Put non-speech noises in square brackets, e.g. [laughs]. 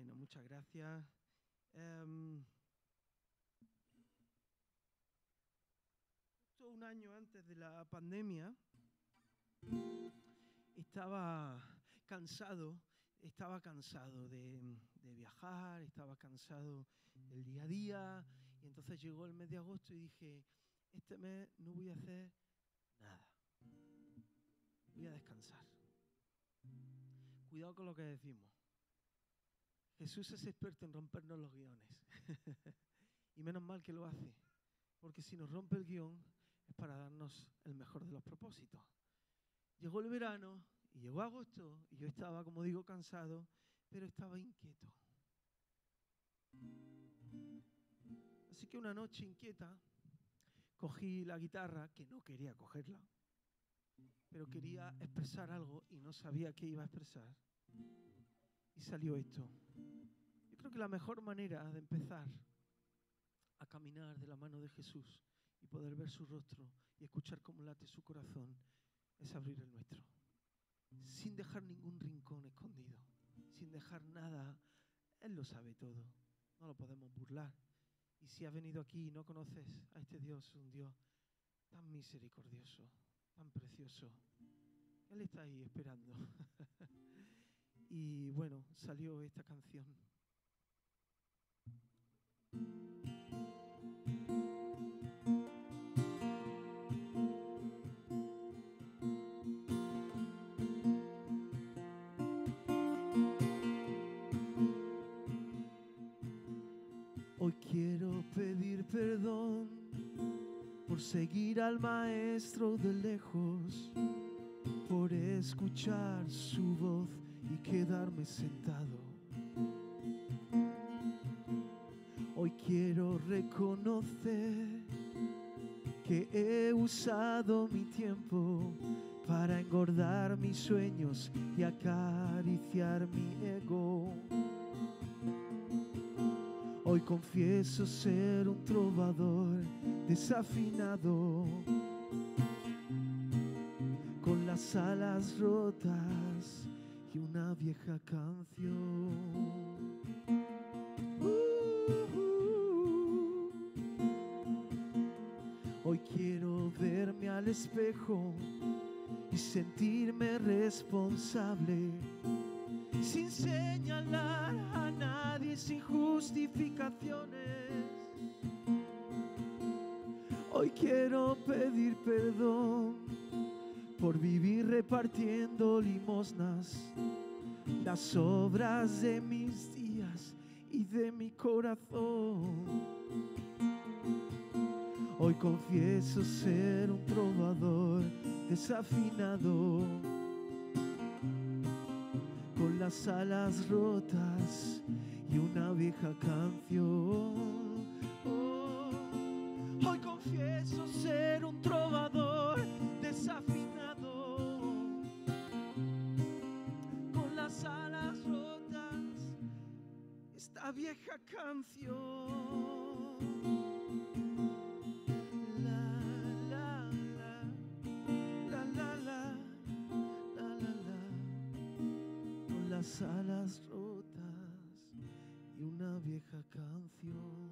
Bueno, muchas gracias. Justo un año antes de la pandemia, estaba cansado, estaba cansado de, de viajar, estaba cansado del día a día, y entonces llegó el mes de agosto y dije, este mes no voy a hacer nada, voy a descansar. Cuidado con lo que decimos. Jesús es experto en rompernos los guiones. [laughs] y menos mal que lo hace. Porque si nos rompe el guion es para darnos el mejor de los propósitos. Llegó el verano y llegó agosto y yo estaba, como digo, cansado, pero estaba inquieto. Así que una noche inquieta cogí la guitarra, que no quería cogerla, pero quería expresar algo y no sabía qué iba a expresar. Y salió esto. Creo que la mejor manera de empezar a caminar de la mano de Jesús y poder ver su rostro y escuchar cómo late su corazón es abrir el nuestro. Sin dejar ningún rincón escondido, sin dejar nada. Él lo sabe todo, no lo podemos burlar. Y si has venido aquí y no conoces a este Dios, un Dios tan misericordioso, tan precioso, Él está ahí esperando. [laughs] y bueno, salió esta canción. Hoy quiero pedir perdón por seguir al maestro de lejos, por escuchar su voz y quedarme sentado. Reconocer que he usado mi tiempo para engordar mis sueños y acariciar mi ego. Hoy confieso ser un trovador desafinado, con las alas rotas y una vieja canción. Y sentirme responsable sin señalar a nadie, sin justificaciones. Hoy quiero pedir perdón por vivir repartiendo limosnas, las obras de mis días y de mi corazón. Hoy confieso ser un trovador desafinado con las alas rotas y una vieja canción. Oh, hoy confieso ser un trovador desafinado, con las alas rotas, esta vieja canción. las alas rotas y una vieja canción.